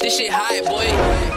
This shit high, boy.